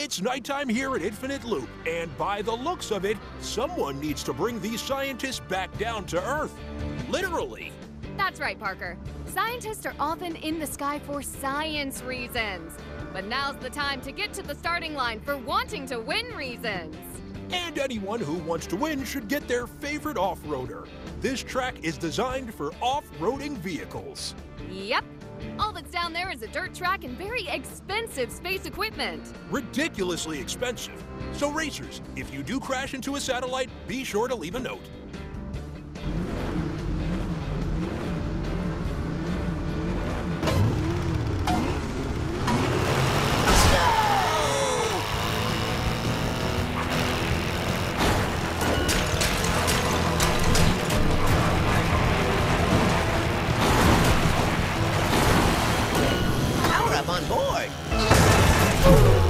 It's nighttime here at Infin8 Loop, and by the looks of it, someone needs to bring these scientists back down to Earth. Literally. That's right, Parker. Scientists are often in the sky for science reasons. But now's the time to get to the starting line for wanting to win reasons. And anyone who wants to win should get their favorite off-roader. This track is designed for off-roading vehicles. Yep. All that's down there is a dirt track and very expensive space equipment. Ridiculously expensive. So racers, if you do crash into a satellite, be sure to leave a note. Ooh,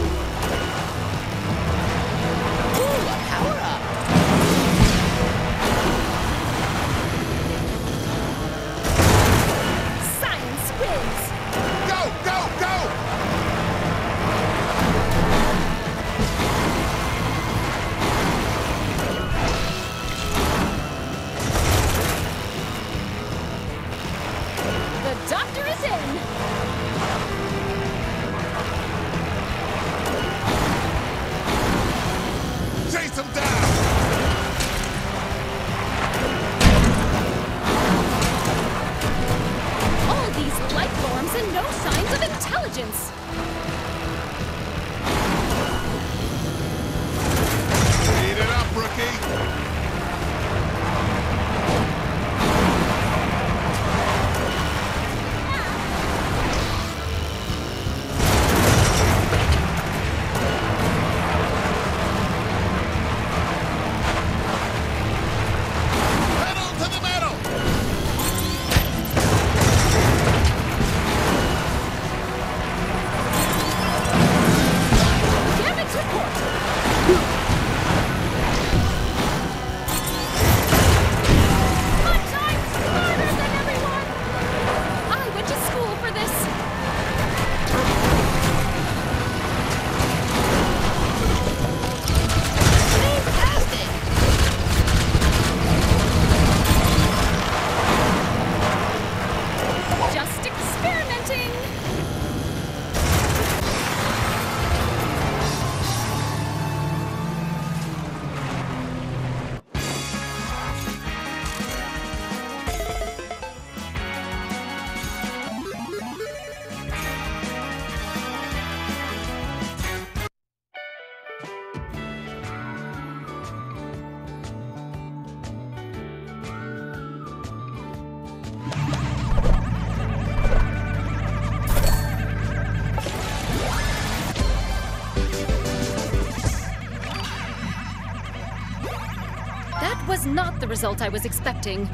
was not the result I was expecting.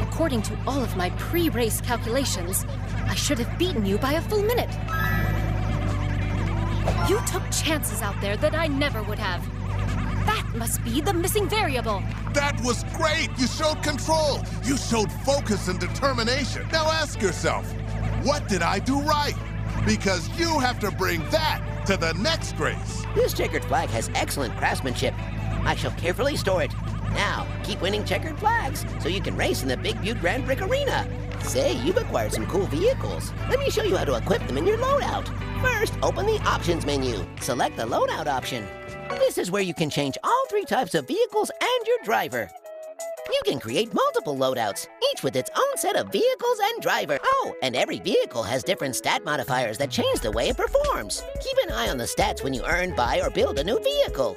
According to all of my pre race calculations, I should have beaten you by a full minute. You took chances out there that I never would have. That must be the missing variable. That was great! You showed control! You showed focus and determination. Now ask yourself, what did I do right? Because you have to bring that to the next race. This checkered flag has excellent craftsmanship. I shall carefully store it. Now, keep winning checkered flags so you can race in the Big Butte Grand Brick Arena. Say, you've acquired some cool vehicles. Let me show you how to equip them in your loadout. First, open the options menu. Select the loadout option. This is where you can change all three types of vehicles and your driver. You can create multiple loadouts, each with its own set of vehicles and driver. Oh, and every vehicle has different stat modifiers that change the way it performs. Keep an eye on the stats when you earn, buy, or build a new vehicle.